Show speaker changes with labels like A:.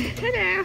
A: Hello.